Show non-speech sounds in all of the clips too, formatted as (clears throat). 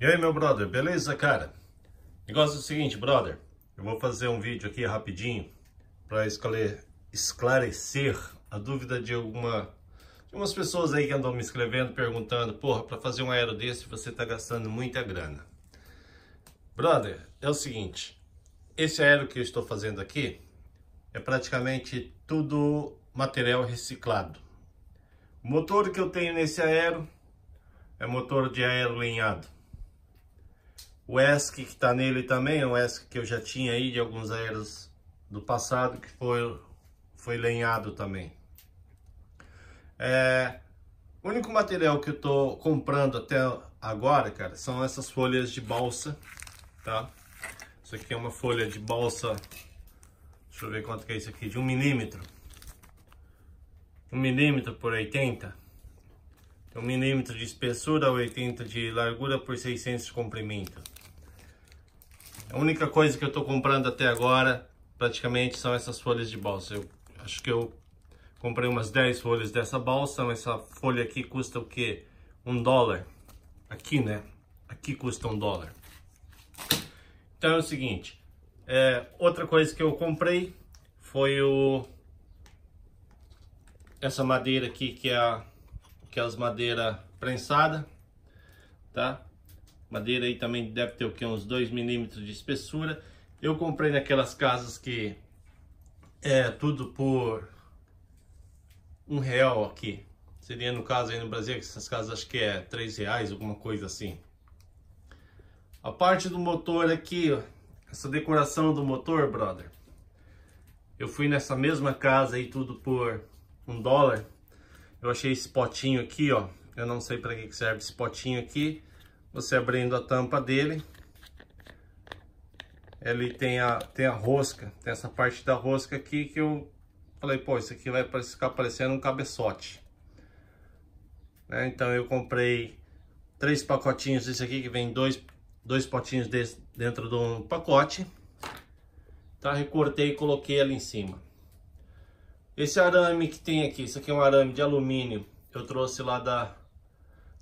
E aí, meu brother, beleza, cara? Negócio é o seguinte, brother. Eu vou fazer um vídeo aqui rapidinho para esclarecer a dúvida de alguma de umas pessoas aí que andam me escrevendo perguntando, porra, para fazer um aero desse você tá gastando muita grana. Brother, é o seguinte, esse aero que eu estou fazendo aqui é praticamente tudo material reciclado. O motor que eu tenho nesse aero é motor de aero lenhado. O ESC que está nele também é um ESC que eu já tinha aí de alguns aeros do passado que foi, foi lenhado também. É, o único material que eu tô comprando até agora, cara, são essas folhas de balsa, tá? Isso aqui é uma folha de balsa, deixa eu ver quanto que é isso aqui, de um milímetro. um milímetro por 80. um milímetro de espessura, 80 de largura por 600 de comprimento. A única coisa que eu estou comprando até agora, praticamente, são essas folhas de balsa. Eu acho que eu comprei umas 10 folhas dessa balsa. Essa folha aqui custa o que? Um dólar. Aqui, né? Aqui custa um dólar. Então é o seguinte. É, outra coisa que eu comprei foi o essa madeira aqui que é a é as madeira prensada, tá? Madeira aí também deve ter o que? Uns 2 milímetros de espessura. Eu comprei naquelas casas que é tudo por um real aqui. Seria no caso aí no Brasil, que essas casas acho que é 3 reais, alguma coisa assim. A parte do motor aqui, essa decoração do motor, brother. Eu fui nessa mesma casa aí tudo por um dólar. Eu achei esse potinho aqui, ó. Eu não sei para que serve esse potinho aqui. Você abrindo a tampa dele, ele tem a, tem a rosca, tem essa parte da rosca aqui que eu falei, pô, isso aqui vai ficar parecendo um cabeçote. Né? Então eu comprei três pacotinhos desse aqui, que vem dois, dois potinhos desse dentro de um pacote. Tá, recortei e coloquei ali em cima. Esse arame que tem aqui, isso aqui é um arame de alumínio, eu trouxe lá da,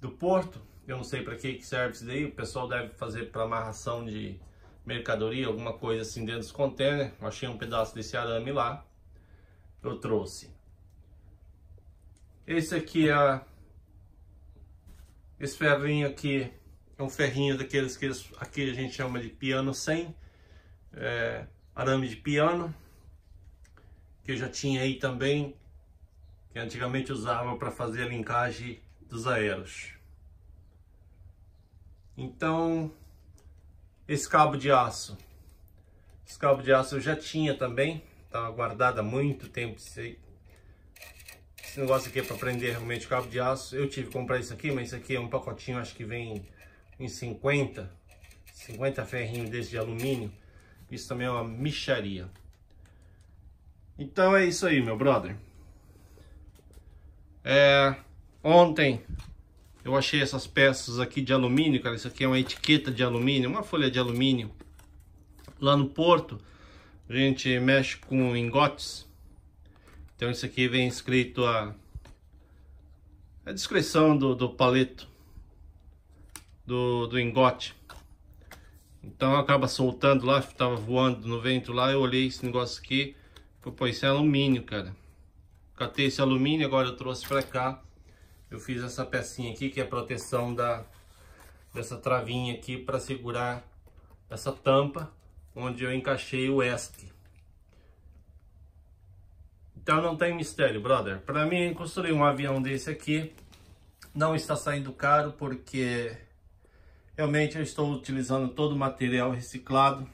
do Porto. Eu não sei para que serve isso daí. O pessoal deve fazer para amarração de mercadoria, alguma coisa assim dentro dos containers. Eu achei um pedaço desse arame lá. Eu trouxe. Esse aqui é esse ferrinho aqui é um ferrinho daqueles que aqui a gente chama de piano 100, é, arame de piano, que eu já tinha aí também, que antigamente usava para fazer a linkagem dos aeros. Então, esse cabo de aço, esse cabo de aço eu já tinha também, estava guardado há muito tempo. Esse, esse negócio aqui é para prender realmente cabo de aço. Eu tive que comprar isso aqui, mas isso aqui é um pacotinho, acho que vem em 50, 50 ferrinhos desse de alumínio. Isso também é uma micharia. Então é isso aí, meu brother. É, ontem eu achei essas peças aqui de alumínio, cara. Isso aqui é uma etiqueta de alumínio, uma folha de alumínio. Lá no Porto, a gente mexe com engotes. Então isso aqui vem escrito a, a descrição do, do paleto do, do engote. Então acaba soltando lá, estava voando no vento lá, eu olhei esse negócio aqui, pô, isso é alumínio, cara. Catei esse alumínio, agora eu trouxe para cá eu fiz essa pecinha aqui que é a proteção da, dessa travinha aqui para segurar essa tampa onde eu encaixei o ESC. Então não tem mistério, brother. Para mim construir um avião desse aqui não está saindo caro porque realmente eu estou utilizando todo o material reciclado,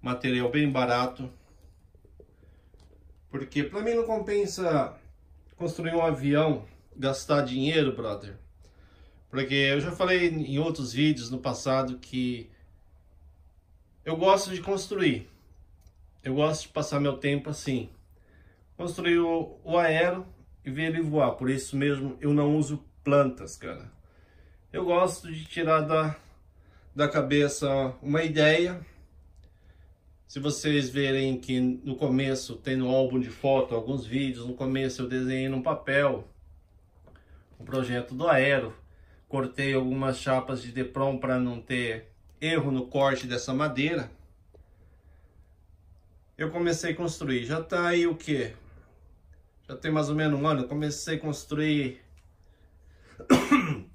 material bem barato. Porque para mim não compensa construir um avião gastar dinheiro, brother. Porque eu já falei em outros vídeos no passado que eu gosto de construir. Eu gosto de passar meu tempo assim. Construir o, o aero e ver ele voar. Por isso mesmo eu não uso plantas, cara. Eu gosto de tirar da, da cabeça uma ideia. Se vocês verem que no começo tem no álbum de foto alguns vídeos, no começo eu desenhei num papel projeto do Aero, cortei algumas chapas de Deprom para não ter erro no corte dessa madeira. Eu comecei a construir. Já tá aí o que? Já tem mais ou menos um ano. Eu comecei a construir. (coughs)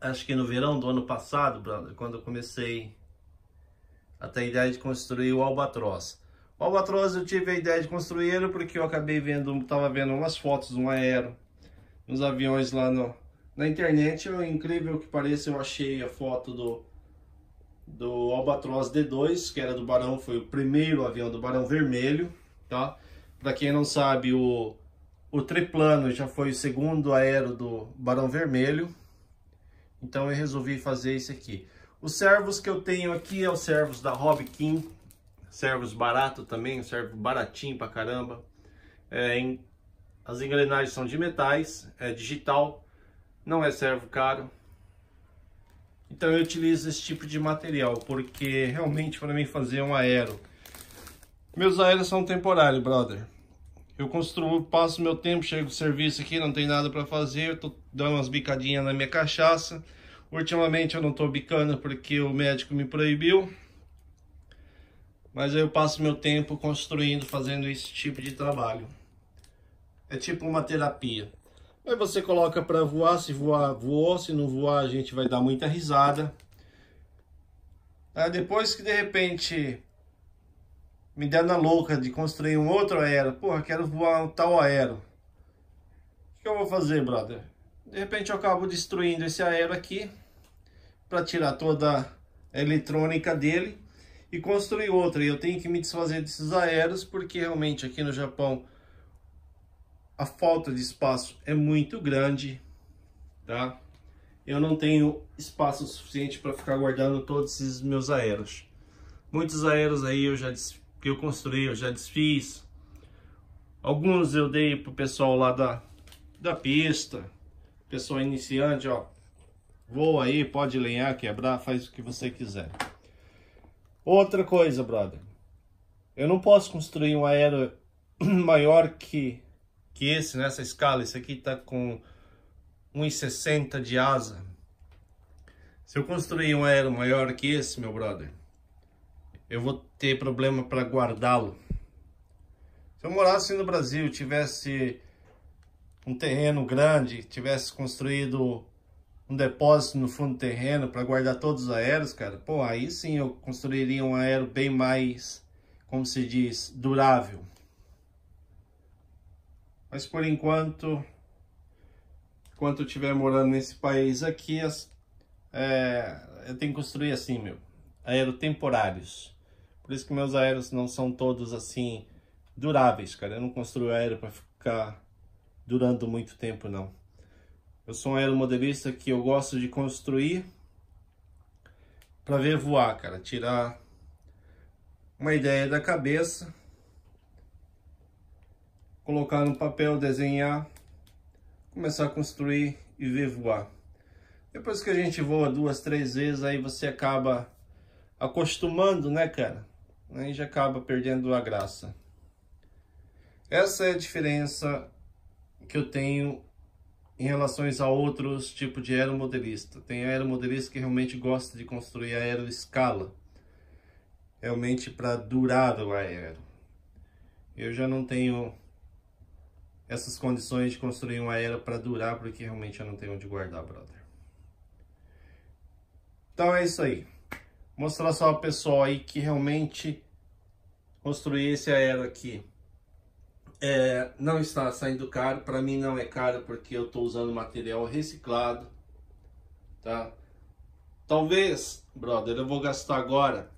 Acho que no verão do ano passado, quando eu comecei a ter a ideia de construir o Albatroz. O Albatroz eu tive a ideia de construir ele porque eu acabei vendo, tava vendo umas fotos de um aero, uns aviões lá no, na internet, é incrível que pareça, eu achei a foto do, do Albatroz D2, que era do Barão, foi o primeiro avião do Barão Vermelho, tá? Para quem não sabe, o, o triplano já foi o segundo aero do Barão Vermelho, então eu resolvi fazer esse aqui. Os servos que eu tenho aqui é os servos da Hobby King, servos barato também, um servo baratinho pra caramba. É, as engrenagens são de metais, é digital, não é servo caro. Então eu utilizo esse tipo de material, porque realmente para mim fazer um aero. Meus aéreos são temporários, brother. Eu construo, passo meu tempo, chego do serviço aqui, não tem nada para fazer, tô dando umas bicadinhas na minha cachaça. Ultimamente eu não tô bicando porque o médico me proibiu. Mas eu passo meu tempo construindo, fazendo esse tipo de trabalho. É tipo uma terapia. Aí você coloca para voar, se voar, voou, se não voar, a gente vai dar muita risada. Aí depois que de repente me der na louca de construir um outro aero, porra, quero voar um tal aero. O que eu vou fazer, brother? De repente eu acabo destruindo esse aero aqui para tirar toda a eletrônica dele e construir outro. E eu tenho que me desfazer desses aeros porque realmente aqui no Japão a falta de espaço é muito grande, tá? Eu não tenho espaço suficiente para ficar guardando todos esses meus aeros. Muitos aeros aí eu já que eu construí, eu já desfiz. Alguns eu dei pro pessoal lá da, da pista, pessoal iniciante, ó. Voa aí, pode lenhar, quebrar, faz o que você quiser. Outra coisa, brother. Eu não posso construir um aero (clears throat) maior que que esse nessa escala. Esse aqui tá com 1,60 de asa. Se eu construir um aero maior que esse, meu brother, eu vou ter problema para guardá-lo. Se eu morasse no Brasil, tivesse um terreno grande, tivesse construído um depósito no fundo do terreno para guardar todos os aéreos, cara, pô, aí sim eu construiria um aero bem mais, como se diz, durável. Mas por enquanto, enquanto eu estiver morando nesse país aqui, é, eu tenho que construir assim, meu, aerotemporários. Por isso que meus aéreos não são todos assim duráveis, cara. Eu não construo aéreo para ficar durando muito tempo, não. Eu sou um aeromodelista que eu gosto de construir para ver voar, cara. Tirar uma ideia da cabeça colocar no papel, desenhar, começar a construir e ver voar. Depois que a gente voa duas, três vezes, aí você acaba acostumando, né, cara? Aí já acaba perdendo a graça. Essa é a diferença que eu tenho em relação a outros tipos de aeromodelista. Tem aeromodelista que realmente gosta de construir aeroescala, realmente para durar o aero. Eu já não tenho essas condições de construir um aero para durar, porque realmente eu não tenho onde guardar, brother. Então é isso aí. Mostrar só pessoal aí que realmente construir esse aero aqui é, não está saindo caro. Para mim não é caro porque eu estou usando material reciclado, tá? Talvez, brother, eu vou gastar agora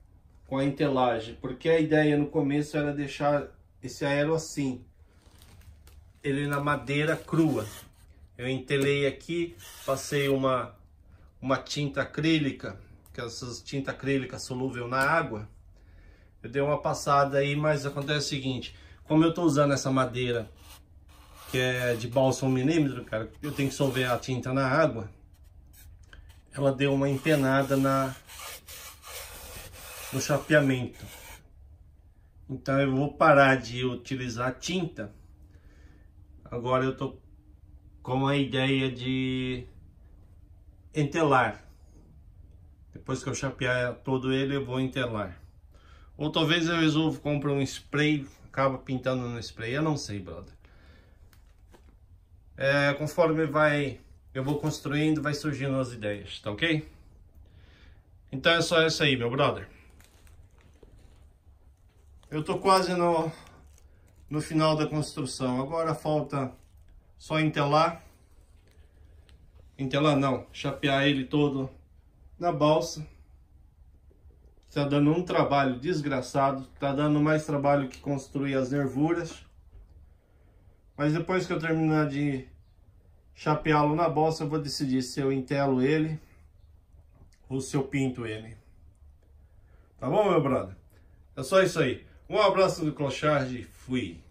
com a entelagem, porque a ideia no começo era deixar esse aero assim, ele na madeira crua. Eu entelei aqui, passei uma, uma tinta acrílica, que é essas tinta acrílica solúvel na água. Eu dei uma passada aí, mas acontece o seguinte, como eu estou usando essa madeira que é de balsam milímetro, cara, eu tenho que solver a tinta na água. Ela deu uma empenada na no chapeamento. Então eu vou parar de utilizar tinta Agora eu tô com a ideia de entelar. Depois que eu chapear todo ele, eu vou entelar. Ou talvez eu resolvo comprar um spray, acaba pintando no spray. Eu não sei, brother. É, conforme vai, eu vou construindo, vai surgindo as ideias, tá ok? Então é só isso aí, meu brother. Eu tô quase no, no final da construção. Agora falta só entelar. Entelar não, chapear ele todo na balsa. Está dando um trabalho desgraçado. Está dando mais trabalho que construir as nervuras. Mas depois que eu terminar de chapeá-lo na balsa, eu vou decidir se eu entelo ele ou se eu pinto ele. Tá bom, meu brother? É só isso aí. Um abraço do Clochard, we